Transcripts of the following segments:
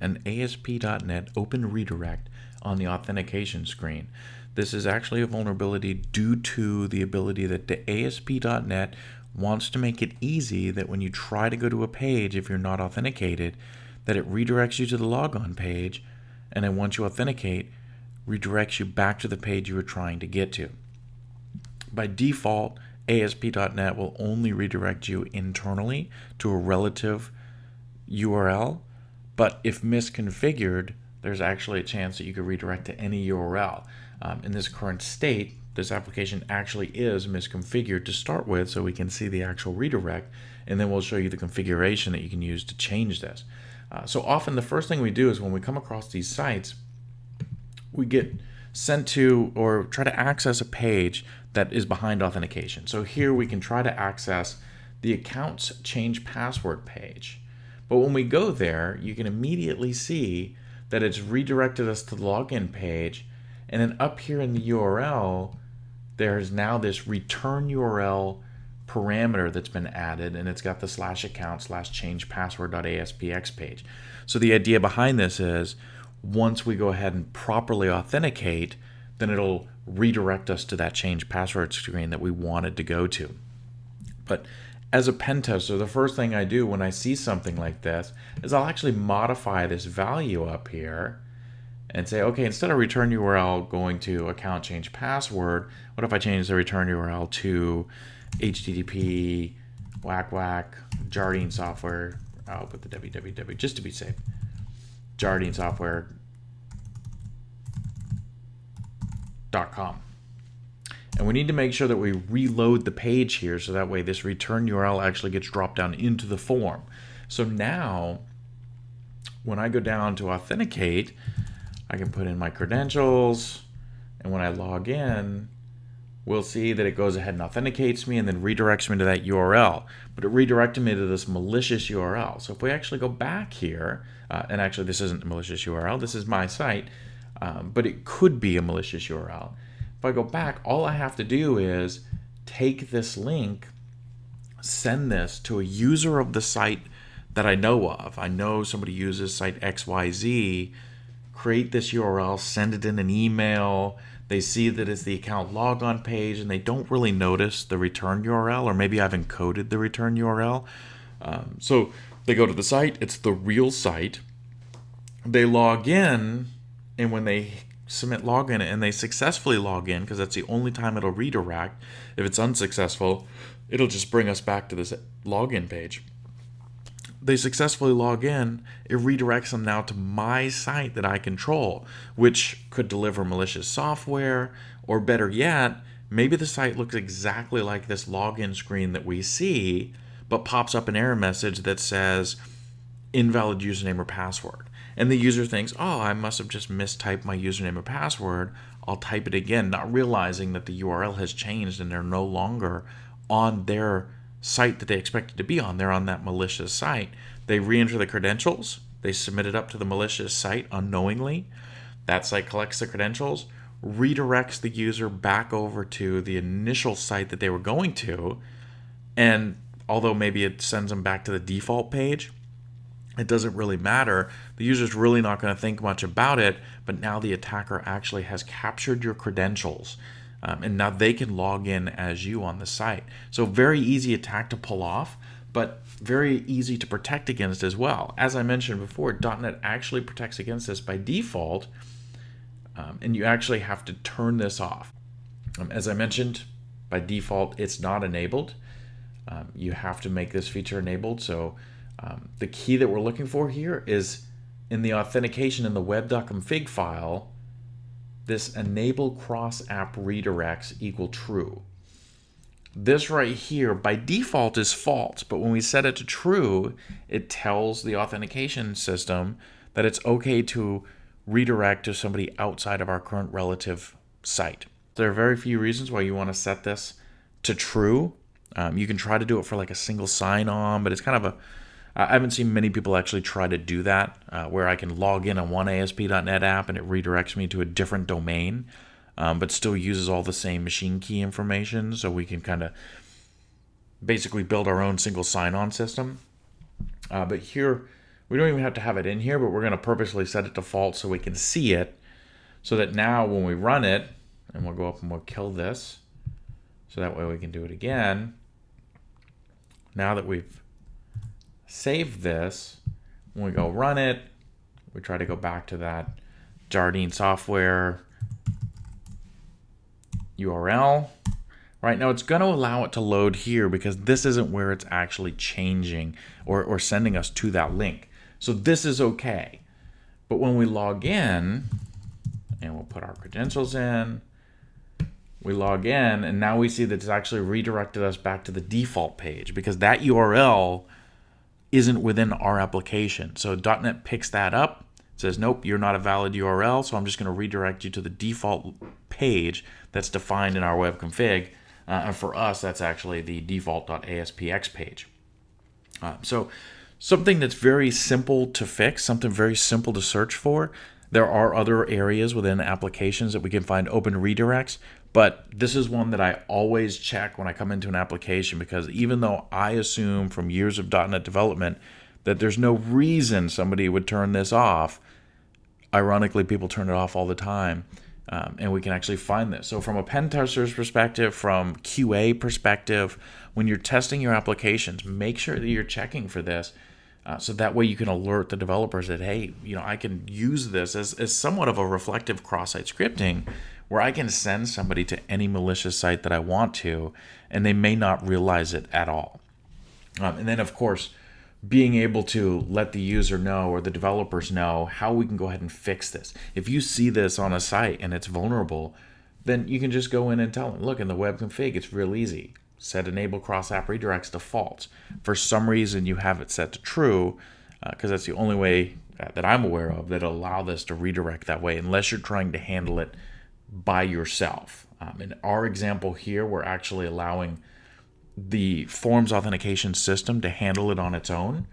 an ASP.NET Open Redirect on the authentication screen. This is actually a vulnerability due to the ability that the ASP.NET wants to make it easy that when you try to go to a page, if you're not authenticated, that it redirects you to the logon page, and then once you authenticate, redirects you back to the page you were trying to get to. By default, ASP.NET will only redirect you internally to a relative URL but if misconfigured, there's actually a chance that you could redirect to any URL. Um, in this current state, this application actually is misconfigured to start with so we can see the actual redirect and then we'll show you the configuration that you can use to change this. Uh, so often the first thing we do is when we come across these sites, we get sent to or try to access a page that is behind authentication. So here we can try to access the accounts change password page. But when we go there, you can immediately see that it's redirected us to the login page. And then up here in the URL, there's now this return URL parameter that's been added and it's got the slash account slash change password.aspx page. So the idea behind this is once we go ahead and properly authenticate, then it'll redirect us to that change password screen that we wanted to go to. But as a pen tester, the first thing I do when I see something like this is I'll actually modify this value up here and say, okay, instead of return URL going to account change password, what if I change the return URL to HTTP whack whack Jardine software? I'll put the www just to be safe. Jardine software.com. And we need to make sure that we reload the page here so that way this return URL actually gets dropped down into the form. So now, when I go down to authenticate, I can put in my credentials, and when I log in, we'll see that it goes ahead and authenticates me and then redirects me to that URL. But it redirected me to this malicious URL. So if we actually go back here, uh, and actually this isn't a malicious URL, this is my site, um, but it could be a malicious URL. If I go back, all I have to do is take this link, send this to a user of the site that I know of. I know somebody uses site XYZ, create this URL, send it in an email. They see that it's the account logon page and they don't really notice the return URL, or maybe I've encoded the return URL. Um, so they go to the site, it's the real site. They log in, and when they submit login and they successfully log in because that's the only time it'll redirect. If it's unsuccessful, it'll just bring us back to this login page. They successfully log in, it redirects them now to my site that I control, which could deliver malicious software, or better yet, maybe the site looks exactly like this login screen that we see, but pops up an error message that says invalid username or password and the user thinks, oh, I must have just mistyped my username or password. I'll type it again, not realizing that the URL has changed and they're no longer on their site that they expected to be on. They're on that malicious site. They re enter the credentials, they submit it up to the malicious site unknowingly. That site collects the credentials, redirects the user back over to the initial site that they were going to, and although maybe it sends them back to the default page, it doesn't really matter. The user's really not going to think much about it, but now the attacker actually has captured your credentials. Um, and now they can log in as you on the site. So very easy attack to pull off, but very easy to protect against as well. As I mentioned before, .NET actually protects against this by default, um, and you actually have to turn this off. Um, as I mentioned, by default, it's not enabled. Um, you have to make this feature enabled. So um, the key that we're looking for here is in the authentication in the web.config file, this enable cross app redirects equal true. This right here by default is false, but when we set it to true, it tells the authentication system that it's okay to redirect to somebody outside of our current relative site. There are very few reasons why you want to set this to true. Um, you can try to do it for like a single sign on, but it's kind of a I haven't seen many people actually try to do that, uh, where I can log in on one ASP.NET app and it redirects me to a different domain, um, but still uses all the same machine key information, so we can kind of basically build our own single sign-on system. Uh, but here, We don't even have to have it in here, but we're going to purposely set it to false so we can see it. So that now when we run it, and we'll go up and we'll kill this. So that way we can do it again. Now that we've saved this, when we go run it, we try to go back to that Jardine software URL. Right now it's going to allow it to load here because this isn't where it's actually changing or, or sending us to that link. So this is okay. But when we log in, and we'll put our credentials in, we log in, and now we see that it's actually redirected us back to the default page because that URL isn't within our application. So .NET picks that up, says, nope, you're not a valid URL, so I'm just going to redirect you to the default page that's defined in our web config. Uh, and for us, that's actually the default.aspx page. Uh, so something that's very simple to fix, something very simple to search for. There are other areas within applications that we can find open redirects, but this is one that I always check when I come into an application because even though I assume from years of .NET development that there's no reason somebody would turn this off, ironically, people turn it off all the time. Um, and we can actually find this. So, from a pen tester's perspective, from QA perspective, when you're testing your applications, make sure that you're checking for this. Uh, so that way you can alert the developers that, hey, you know, I can use this as, as somewhat of a reflective cross-site scripting where I can send somebody to any malicious site that I want to, and they may not realize it at all. Um, and then, of course, being able to let the user know or the developers know how we can go ahead and fix this. If you see this on a site and it's vulnerable, then you can just go in and tell them, look, in the web config, it's real easy. Set enable cross app redirects to false. For some reason, you have it set to true because uh, that's the only way that I'm aware of that allow this to redirect that way, unless you're trying to handle it by yourself. Um, in our example here, we're actually allowing the forms authentication system to handle it on its own.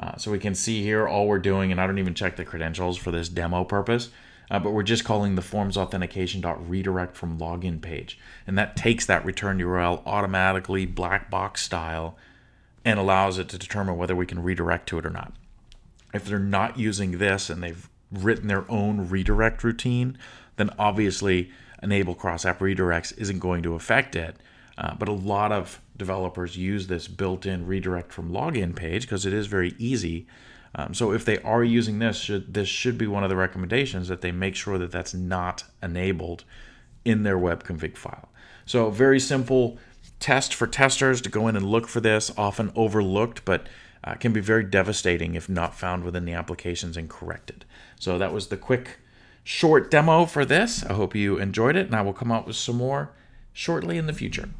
Uh, so we can see here all we're doing, and I don't even check the credentials for this demo purpose, uh, but we're just calling the forms authentication redirect from login page. And that takes that return URL automatically black box style and allows it to determine whether we can redirect to it or not. If they're not using this and they've written their own redirect routine, then obviously enable cross app redirects isn't going to affect it. Uh, but a lot of developers use this built-in redirect from login page because it is very easy. Um, so if they are using this, should, this should be one of the recommendations that they make sure that that's not enabled in their web config file. So very simple test for testers to go in and look for this, often overlooked, but uh, can be very devastating if not found within the applications and corrected. So that was the quick short demo for this. I hope you enjoyed it, and I will come out with some more shortly in the future.